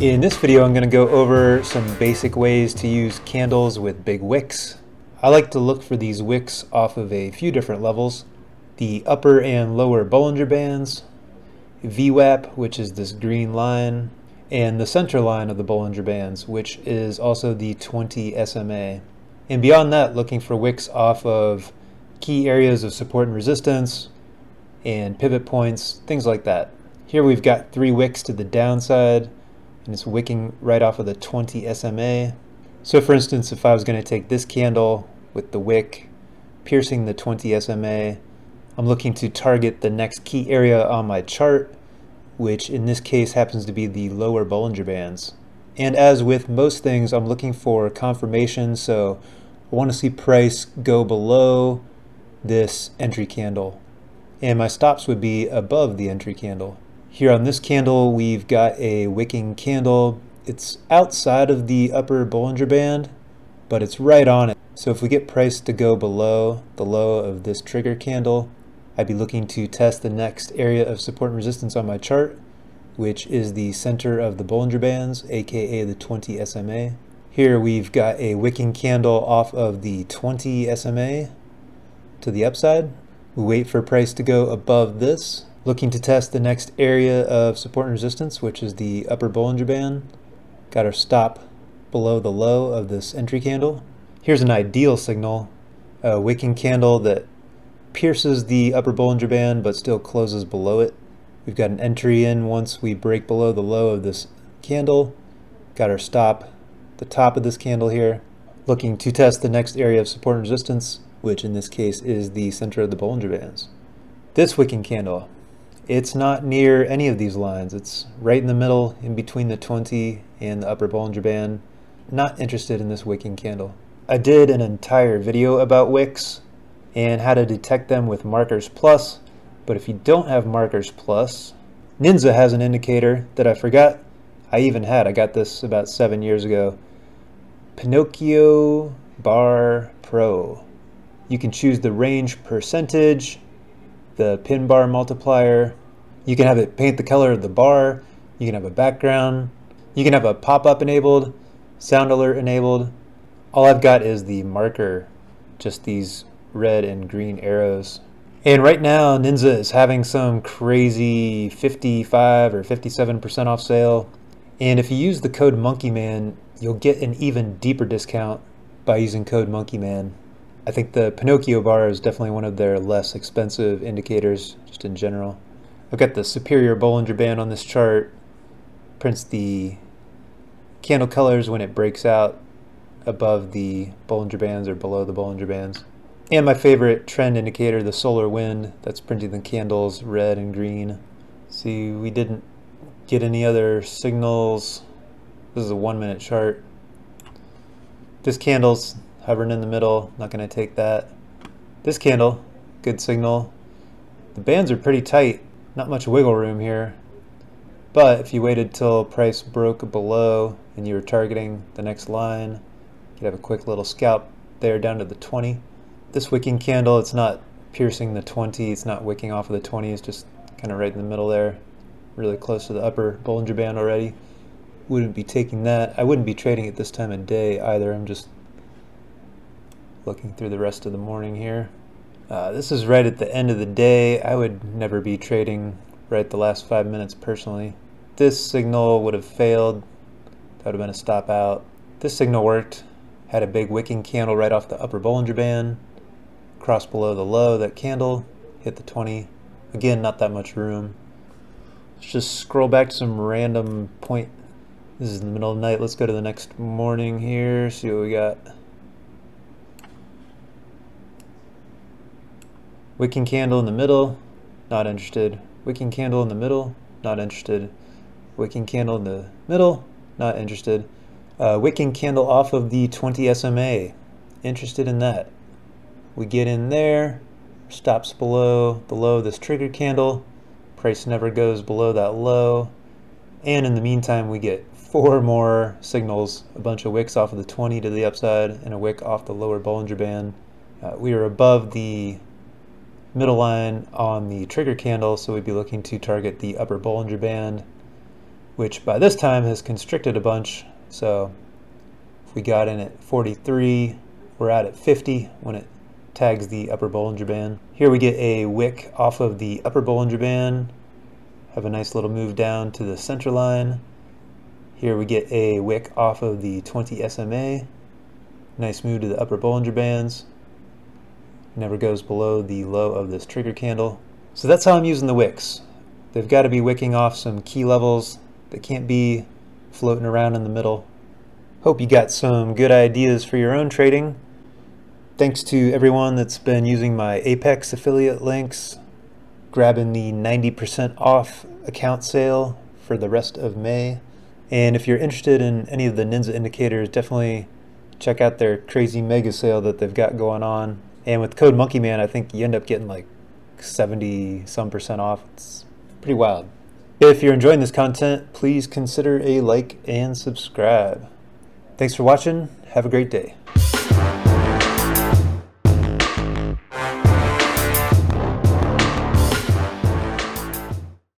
In this video I'm going to go over some basic ways to use candles with big wicks. I like to look for these wicks off of a few different levels. The upper and lower Bollinger Bands, VWAP, which is this green line, and the center line of the Bollinger Bands, which is also the 20 SMA. And beyond that, looking for wicks off of key areas of support and resistance, and pivot points, things like that. Here we've got three wicks to the downside, and it's wicking right off of the 20 SMA. So for instance, if I was going to take this candle with the wick piercing the 20 SMA, I'm looking to target the next key area on my chart, which in this case happens to be the lower Bollinger Bands. And as with most things, I'm looking for confirmation, so I want to see price go below this entry candle. And my stops would be above the entry candle. Here on this candle, we've got a wicking candle. It's outside of the upper Bollinger Band, but it's right on it. So if we get price to go below the low of this trigger candle, I'd be looking to test the next area of support and resistance on my chart, which is the center of the Bollinger Bands, aka the 20 SMA. Here we've got a wicking candle off of the 20 SMA to the upside. We wait for price to go above this, Looking to test the next area of support and resistance, which is the upper Bollinger Band. Got our stop below the low of this entry candle. Here's an ideal signal, a wicking candle that pierces the upper Bollinger Band but still closes below it. We've got an entry in once we break below the low of this candle. Got our stop, the top of this candle here. Looking to test the next area of support and resistance, which in this case is the center of the Bollinger Bands. This wicking candle it's not near any of these lines. It's right in the middle, in between the 20 and the upper Bollinger Band. Not interested in this wicking candle. I did an entire video about wicks and how to detect them with Markers Plus, but if you don't have Markers Plus, Ninza has an indicator that I forgot I even had. I got this about seven years ago. Pinocchio Bar Pro. You can choose the range percentage, the pin bar multiplier, you can have it paint the color of the bar. You can have a background. You can have a pop-up enabled, sound alert enabled. All I've got is the marker, just these red and green arrows. And right now, Ninza is having some crazy 55 or 57% off sale. And if you use the code MonkeyMan, you'll get an even deeper discount by using code MonkeyMan. I think the Pinocchio bar is definitely one of their less expensive indicators, just in general. I've got the superior Bollinger Band on this chart. Prints the candle colors when it breaks out above the Bollinger Bands or below the Bollinger Bands. And my favorite trend indicator, the solar wind, that's printing the candles red and green. See, we didn't get any other signals. This is a one minute chart. This candle's hovering in the middle, not going to take that. This candle, good signal. The bands are pretty tight, not much wiggle room here. But if you waited till price broke below and you were targeting the next line, you'd have a quick little scalp there down to the 20. This wicking candle, it's not piercing the 20, it's not wicking off of the 20, it's just kind of right in the middle there, really close to the upper Bollinger Band already. Wouldn't be taking that. I wouldn't be trading it this time of day either. I'm just looking through the rest of the morning here. Uh, this is right at the end of the day. I would never be trading right the last five minutes personally. This signal would have failed. That would have been a stop out. This signal worked. Had a big wicking candle right off the upper Bollinger Band. Cross below the low, that candle hit the 20. Again, not that much room. Let's just scroll back to some random point. This is in the middle of the night. Let's go to the next morning here, see what we got. Wicking candle in the middle, not interested. Wicking candle in the middle, not interested. Wicking candle in the middle, not interested. Uh, wicking candle off of the 20 SMA, interested in that. We get in there, stops below the low of this trigger candle. Price never goes below that low. And in the meantime, we get four more signals, a bunch of wicks off of the 20 to the upside and a wick off the lower Bollinger Band. Uh, we are above the middle line on the trigger candle, so we'd be looking to target the upper Bollinger Band. which by this time has constricted a bunch. So if we got in at 43, we're out at 50 when it tags the upper Bollinger Band. Here we get a wick off of the upper Bollinger Band, have a nice little move down to the center line. Here we get a wick off of the 20 SMA, nice move to the upper Bollinger Bands, never goes below the low of this trigger candle. So that's how I'm using the wicks. They've got to be wicking off some key levels that can't be floating around in the middle. Hope you got some good ideas for your own trading. Thanks to everyone that's been using my Apex affiliate links, grabbing the 90% off account sale for the rest of May. And if you're interested in any of the Ninza indicators, definitely check out their crazy mega sale that they've got going on. And with code Monkey Man, I think you end up getting like 70 some percent off. It's pretty wild. If you're enjoying this content, please consider a like and subscribe. Thanks for watching. Have a great day.